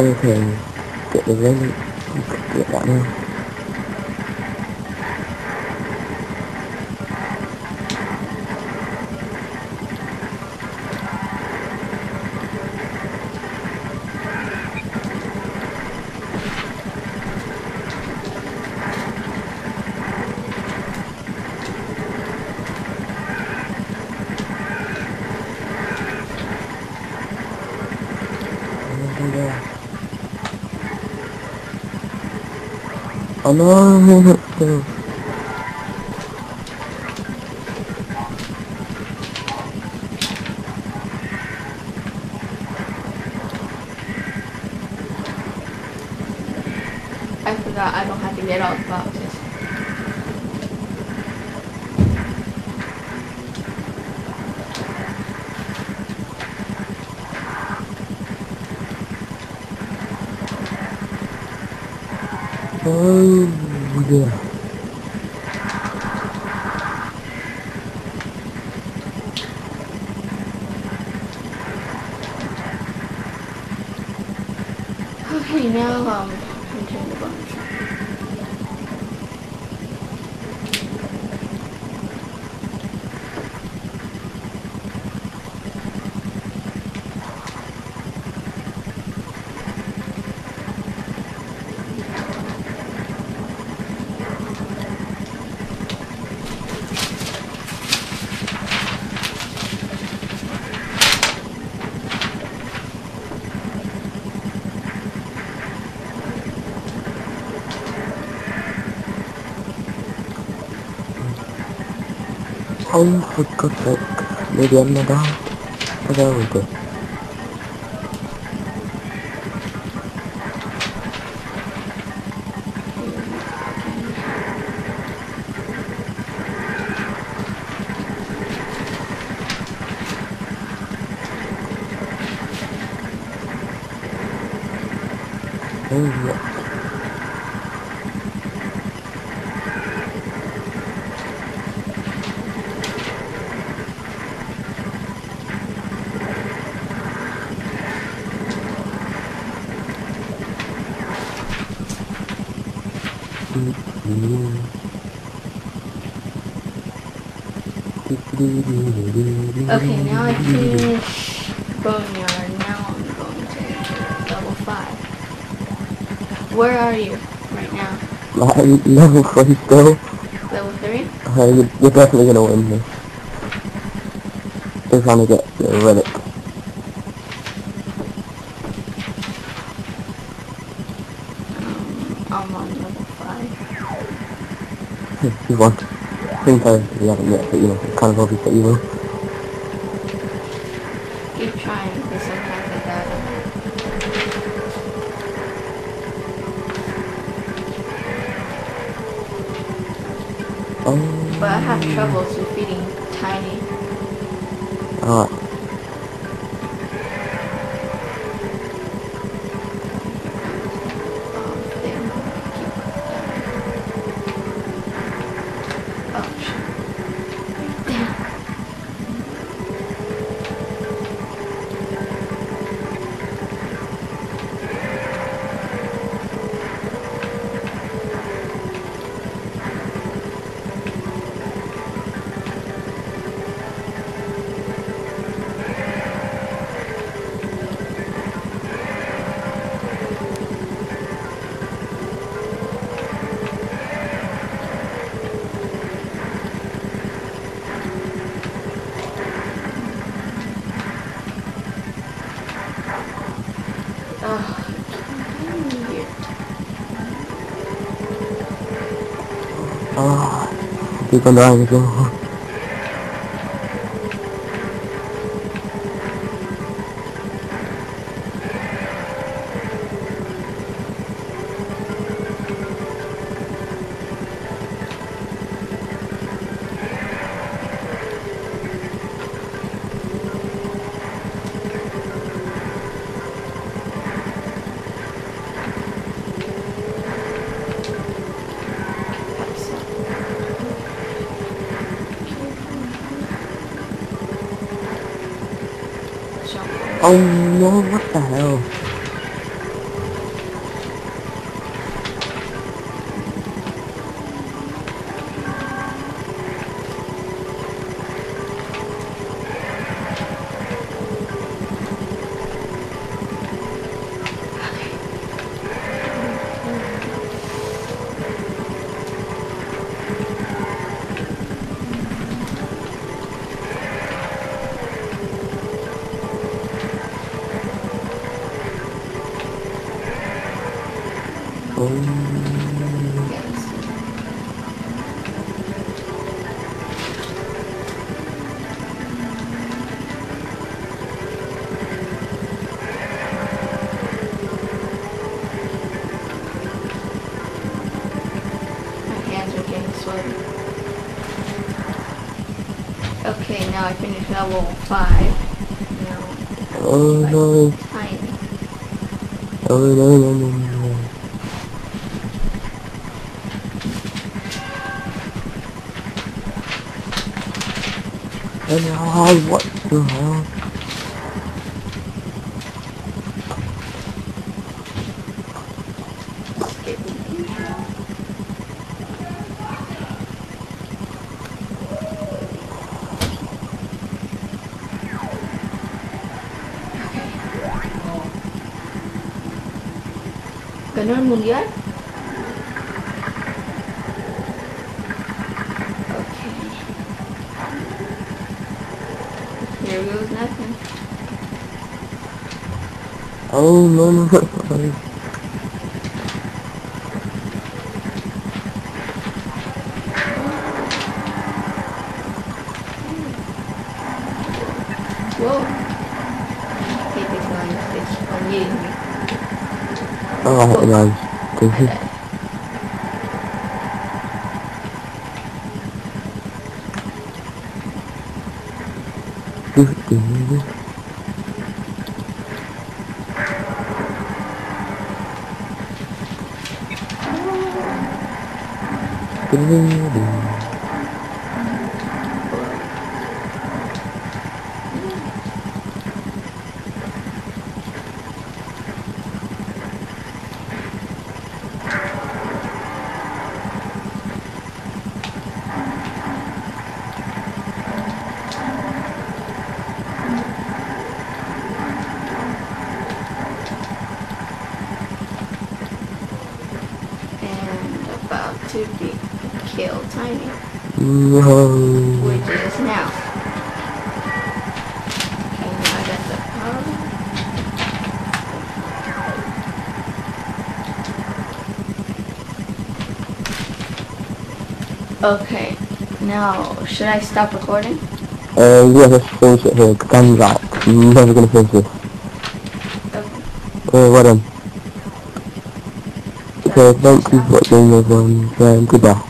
Okay, get the relic. You could get that now. No. I forgot I don't have to get all the Oh yeah. Okay, now um, return the bunch. Oh, for God's sake. Maybe I'm not out. But there we go. Oh yeah. Okay, now I finished Boneyard. Now I'm going to level 5. Where are you right now? Like, level 3 still. Level 3? Uh, you're, definitely gonna win this. Just trying to get the relic. I'm on 5. you want. I think I we haven't yet, but you know, it's kind of obvious that you will. Keep trying because sometimes I got them. Um, oh. But I have trouble defeating Tiny. Alright. Ah. Keep on dying as well. Jump. Oh no, what the hell? Okay, now I finished level 5. Now, oh no. tiny. Oh no no no no. And now what the hell? Skip the intro. ¿Ganó Goes nothing. Oh no no oh, no. Whoa. Keep it going. It's unmuting me. Alright guys, this is fifteen. And kill Tiny. No. Which is now. Okay, now I got the power. Okay, now should I stop recording? Uh, yeah, let's finish it here. Guns out. I'm never gonna finish this. Okay. Uh, well Okay, thank you for watching everyone, and um, um, goodbye.